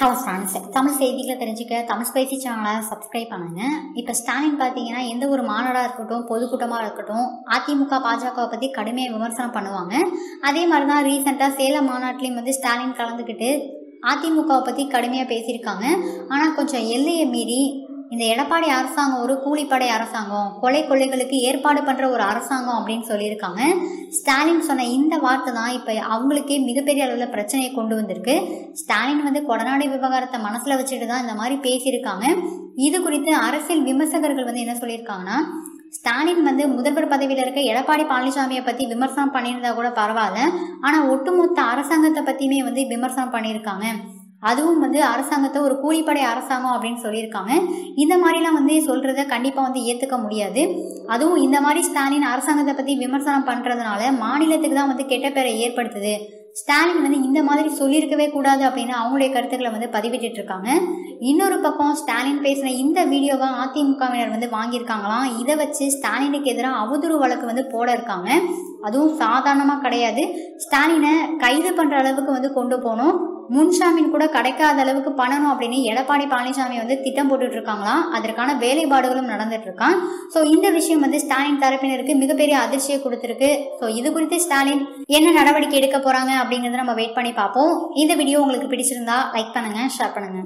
Hello friends Tamil செய்திகளை தெரிஞ்சுக்க Tamil spicy சேனலை சப்ஸ்கிரைப் பண்ணுங்க. இப்போ ஸ்டாலின் பார்த்தீங்கன்னா எந்த ஒரு மாநாடாக இருக்கட்டும் பொதுக்கூட்டமாக இருக்கட்டும் அதிமுக பாஜகவை பற்றி கடுமையாக விமர்சனம் பண்ணுவாங்க. அதே மாதிரி தான் ரீசெண்டாக சேலம் மாநாட்டிலையும் வந்து ஸ்டாலின் கலந்துக்கிட்டு அதிமுகவை பற்றி கடுமையாக பேசியிருக்காங்க. ஆனால் கொஞ்சம் எல்லையை மீறி இந்த எடப்பாடி அரசாங்கம் ஒரு கூலிப்படை அரசாங்கம் கொலை கொள்ளைகளுக்கு ஏற்பாடு பண்ணுற ஒரு அரசாங்கம் அப்படின்னு சொல்லியிருக்காங்க. ஸ்டாலின் சொன்ன இந்த வார்த்தை தான் இப்போ அவங்களுக்கே மிகப்பெரிய அளவில் பிரச்சனையை கொண்டு வந்திருக்கு. ஸ்டாலின் வந்து கொடநாடு விவகாரத்தை மனசில் வச்சுட்டு தான் இந்த மாதிரி பேசியிருக்காங்க. இது குறித்து அரசியல் விமர்சகர்கள் வந்து என்ன சொல்லியிருக்காங்கன்னா ஸ்டாலின் வந்து முதல்வர் பதவியில் இருக்க எடப்பாடி பழனிசாமியை பற்றி விமர்சனம் பண்ணியிருந்தா கூட பரவாயில்ல. ஆனால் ஒட்டுமொத்த அரசாங்கத்தை பற்றியுமே வந்து விமர்சனம் பண்ணியிருக்காங்க. அதுவும் வந்து அரசாங்கத்தை ஒரு கூலிப்படை அரசாங்கம் அப்படின்னு சொல்லியிருக்காங்க. இந்த மாதிரிலாம் வந்து சொல்கிறத கண்டிப்பாக வந்து ஏற்றுக்க முடியாது. அதுவும் இந்த மாதிரி ஸ்டாலின் அரசாங்கத்தை பற்றி விமர்சனம் பண்ணுறதுனால மாநிலத்துக்கு தான் வந்து கெட்ட பேரை ஏற்படுத்துது. ஸ்டாலின் வந்து இந்த மாதிரி சொல்லியிருக்கவே கூடாது அப்படின்னு அவங்களுடைய கருத்துக்களை வந்து பதிவிட்டு இருக்காங்க இன்னொரு பக்கம் ஸ்டாலின் பேசின இந்த வீடியோவை அதிமுகவினர் வந்து வாங்கியிருக்காங்களாம். இதை வச்சு ஸ்டாலினுக்கு எதிராக அவதூறு வழக்கு வந்து போட இருக்காங்க. அதுவும் சாதாரணமாக கிடையாது. ஸ்டாலினை கைது பண்ணுற அளவுக்கு வந்து கொண்டு போகணும். முன்ஜாமீன் கூட கிடைக்காத அளவுக்கு பண்ணணும் அப்படின்னு எடப்பாடி பழனிசாமி வந்து திட்டம் போட்டுட்டு இருக்காங்களாம். அதற்கான வேலைப்பாடுகளும் நடந்துட்டு இருக்கான் ஸோ இந்த விஷயம் வந்து ஸ்டாலின் தரப்பினருக்கு மிகப்பெரிய அதிர்ச்சியை கொடுத்துருக்கு. ஸோ இது குறித்து ஸ்டாலின் என்ன நடவடிக்கை எடுக்க போறாங்க அப்படிங்கறத நம்ம வெயிட் பண்ணி பார்ப்போம். இந்த வீடியோ உங்களுக்கு பிடிச்சிருந்தா லைக் பண்ணுங்க ஷேர் பண்ணுங்க.